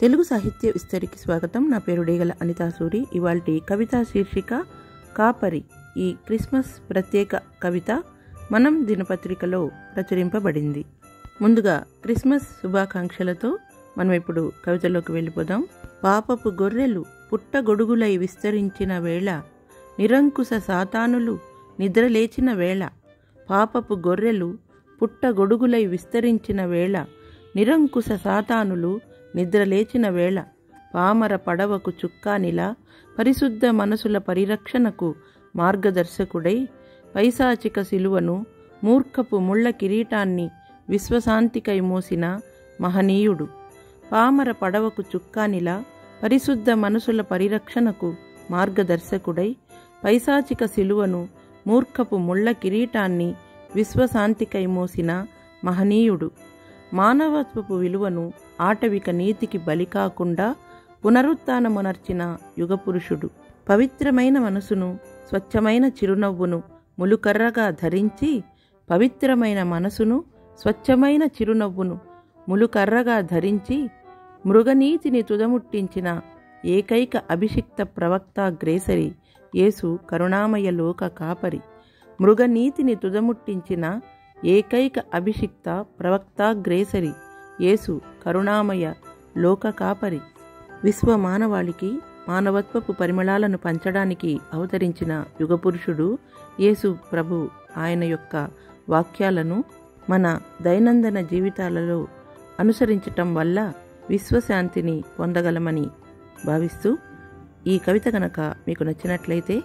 తెలుగు సాహిత్య విస్తరికి స్వాగతం. నా పేరు డేగల అనితాసూరి ఇవాల్టి కవితా శీర్షిక కాపరి ఈ క్రిస్మస్ ప్రత్యేక కవిత మనం దినపత్రికలో ప్రచురింపబడింది. ముందుగా క్రిస్మస్ శుభాకాంక్షలతో మనం ఇప్పుడు కవితలోకి వెళ్ళిపోదాం. పాపపు గొర్రెలు పుట్టగొడుగులై విస్తరించిన వేళ నిరంకుశ సాతానులు నిద్రలేచిన వేళ పాపపు గొర్రెలు పుట్టగొడుగులై విస్తరించిన వేళ నిరంకుశ సాతానులు నిద్రలేచిన వేళ పామర పడవకు చుక్కానిలా పరిశుద్ధ మనసుల పరిరక్షణకు మార్గదర్శకుడై పైశాచిక శిలువను మూర్ఖపు ముళ్ళ కిరీటాన్ని విశ్వశాంతికై మోసిన మహనీయుడు. పామర పడవకు చుక్కానిలా పరిశుద్ధ మనసుల పరిరక్షణకు మార్గదర్శకుడై పైశాచిక శిలువను మూర్ఖపు ముళ్ళ కిరీటాన్ని విశ్వశాంతికై మోసిన మహనీయుడు. మానవత్వపు విలువను ఆటవిక నీతికి బలి కాకుండా పునరుత్నమునర్చిన యుగపురుషుడు. పవిత్రమైన మనసును స్వచ్ఛమైన చిరునవ్వును ములుకర్రగా ధరించి పవిత్రమైన మనసును స్వచ్ఛమైన చిరునవ్వును ములుకర్రగా ధరించి మృగనీతిని తుదముట్టించిన ఏకైక అభిషిక్త ప్రవక్త గ్రేసరి యేసు కరుణామయ లోక కాపరి. మృగనీతిని తుదముట్టించిన ఏకైక అభిషిక్త ప్రవక్త గ్రేసరి యేసు కరుణామయ లోక కాపరి. విశ్వ మానవాళికి మానవత్వపు పరిమళాలను పంచడానికి అవతరించిన యుగపురుషుడు యేసు ప్రభు ఆయన యొక్క వాక్యాలను మన దైనందిన జీవితాలలో అనుసరించటం వల్ల విశ్వశాంతిని పొందగలమని భావిస్తూ ఈ కవిత కనుక మీకు నచ్చినట్లయితే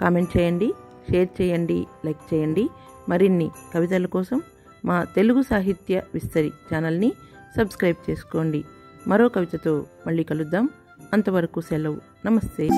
కామెంట్ చేయండి షేర్ చేయండి లైక్ చేయండి. మరిన్ని కవితల కోసం మా తెలుగు సాహిత్య విస్తరి ఛానల్ని సబ్స్క్రైబ్ చేసుకోండి. మరో కవితతో మళ్ళీ కలుద్దాం. అంతవరకు సెలవు. నమస్తే.